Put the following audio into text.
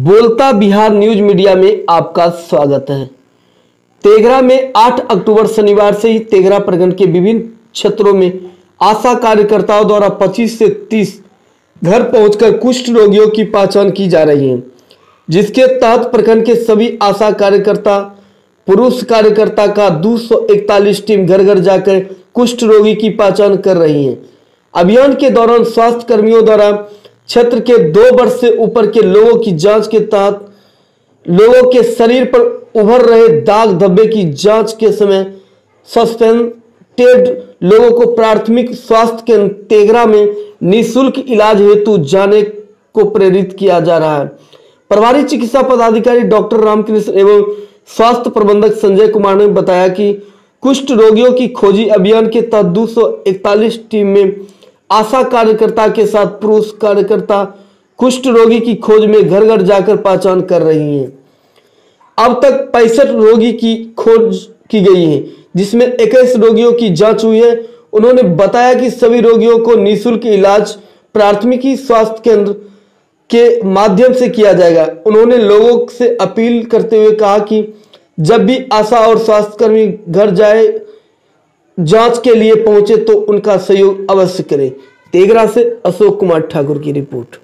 बोलता Bihar news media में आपका स्वागत है। तेघरा में 8 अक्टूबर शनिवार से ही तेघरा प्रखंड के विभिन्न क्षेत्रों में आशा कार्यकर्ताओं द्वारा 25 से 30 घर पहुंचकर कुष्ठ रोगियों की पहचान की जा रही है, जिसके तहत प्रखंड के सभी आशा कार्यकर्ता, पुरुष कार्यकर्ता का 241 टीम घर घर जाकर कुष्ठ रोगी की पहचान कर रही है। अभियान के दौरान स्वास्थ्य कर्मियों द्वारा क्षेत्र के दो वर्ष से ऊपर के लोगों की जाँच के तहत लोगों के शरीर पर उभर रहे दाग धब्बे की जाँच के समय सस्पेंडेड लोगों को प्राथमिक स्वास्थ्य केंद्र तेगरा में निशुल्क इलाज हेतु जाने को प्रेरित किया जा रहा है। प्रभारी चिकित्सा पदाधिकारी डॉक्टर रामकृष्ण एवं स्वास्थ्य प्रबंधक संजय कुमार ने बताया कि कुष्ठ रोगियों की खोजी अभियान के तहत 241 टीम में आशा कार्यकर्ता के साथ पुरुष कार्यकर्ता कुष्ठ रोगी की खोज में घर घर जाकर पहचान कर रही हैं। अब तक पैंसठ रोगी की खोज की गई है, जिसमें इक्कीस रोगियों की जाँच हुई है। उन्होंने बताया कि सभी रोगियों को निशुल्क इलाज प्राथमिकी स्वास्थ्य केंद्र के माध्यम से किया जाएगा। उन्होंने लोगों से अपील करते हुए कहा कि जब भी आशा और स्वास्थ्यकर्मी घर जाए, जाँच के लिए पहुँचे तो उनका सहयोग अवश्य करें। तेगरा से अशोक कुमार ठाकुर की रिपोर्ट।